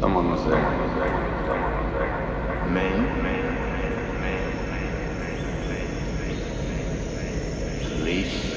Someone was there. Men. Police.